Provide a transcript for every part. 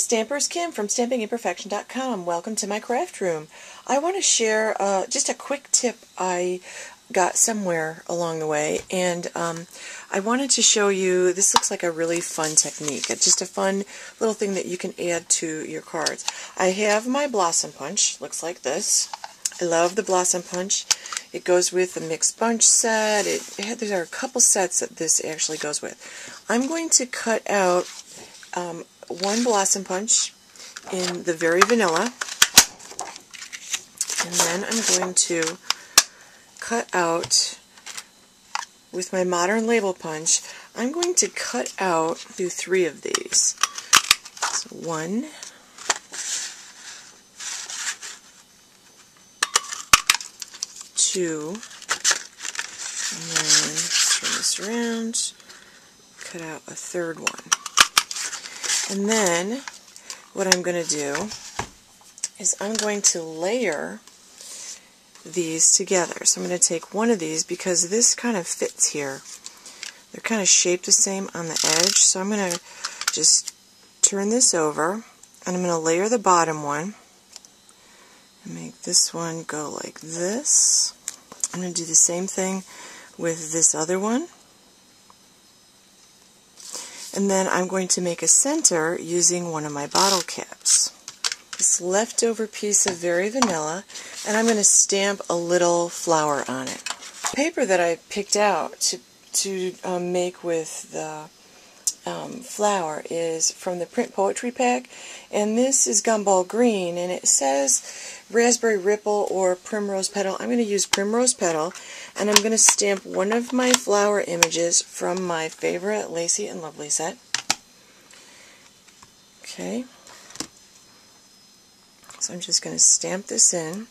Stampers, Kim from StampingImperfection.com. Welcome to my craft room. I want to share uh, just a quick tip I got somewhere along the way, and um, I wanted to show you, this looks like a really fun technique. It's just a fun little thing that you can add to your cards. I have my Blossom Punch, looks like this. I love the Blossom Punch. It goes with the mixed bunch set. It, it there are a couple sets that this actually goes with. I'm going to cut out um, one Blossom Punch in the Very Vanilla. And then I'm going to cut out, with my Modern Label Punch, I'm going to cut out, do three of these. So one, two, and then turn this around, cut out a third one. And then what I'm going to do is I'm going to layer these together. So I'm going to take one of these because this kind of fits here. They're kind of shaped the same on the edge. So I'm going to just turn this over and I'm going to layer the bottom one and make this one go like this. I'm going to do the same thing with this other one. And then I'm going to make a center using one of my bottle caps. This leftover piece of Very Vanilla, and I'm going to stamp a little flower on it. Paper that I picked out to, to um, make with the um, flower is from the Print Poetry Pack, and this is Gumball Green, and it says Raspberry Ripple or Primrose Petal. I'm going to use Primrose Petal, and I'm going to stamp one of my flower images from my favorite Lacy and Lovely set. Okay. So I'm just going to stamp this in.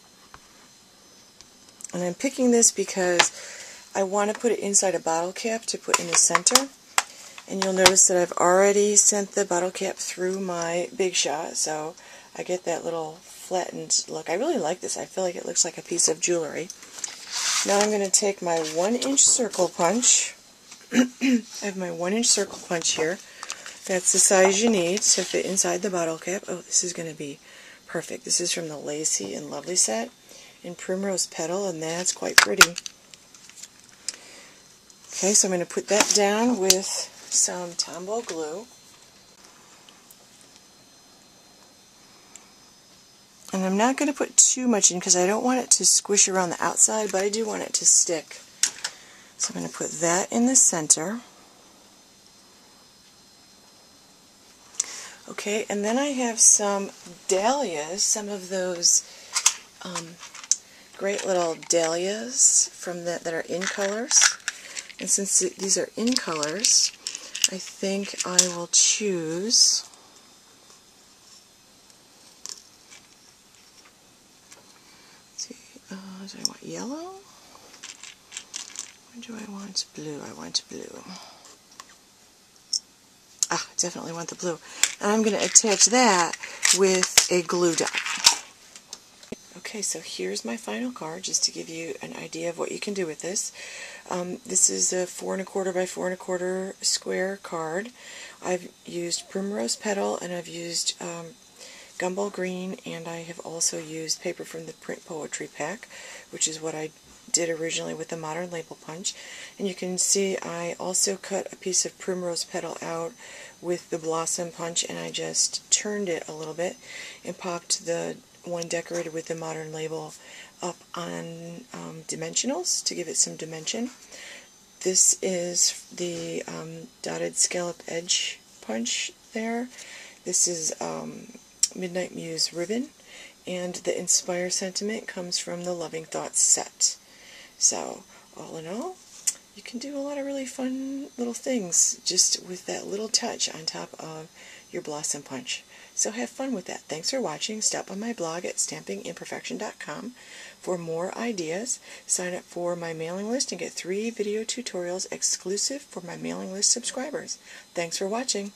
And I'm picking this because I want to put it inside a bottle cap to put in the center. And you'll notice that I've already sent the bottle cap through my Big Shot, so I get that little flattened look. I really like this. I feel like it looks like a piece of jewelry. Now I'm going to take my one inch circle punch. I have my one inch circle punch here. That's the size you need to fit inside the bottle cap. Oh, this is going to be perfect. This is from the Lacy and Lovely set in Primrose Petal, and that's quite pretty. Okay, so I'm going to put that down with some Tombow glue. And I'm not going to put too much in because I don't want it to squish around the outside, but I do want it to stick. So I'm going to put that in the center. Okay, and then I have some dahlias, some of those um, great little dahlias from the, that are in colors. And since these are in colors, I think I will choose see, uh, do I want yellow? Or do I want blue? I want blue. Ah, definitely want the blue. And I'm going to attach that with a glue dot. Okay, so here's my final card, just to give you an idea of what you can do with this. Um, this is a four and a quarter by four and a quarter square card. I've used Primrose Petal and I've used um, Gumball Green and I have also used paper from the Print Poetry Pack, which is what I did originally with the Modern Label Punch. And you can see I also cut a piece of Primrose Petal out with the Blossom Punch and I just turned it a little bit and popped the one decorated with the modern label up on um, dimensionals to give it some dimension. This is the um, dotted scallop edge punch there. This is um, Midnight Muse ribbon and the Inspire sentiment comes from the Loving Thoughts set. So all in all, you can do a lot of really fun little things just with that little touch on top of your Blossom Punch. So have fun with that. Thanks for watching. Stop on my blog at stampingimperfection.com for more ideas. Sign up for my mailing list and get three video tutorials exclusive for my mailing list subscribers. Thanks for watching.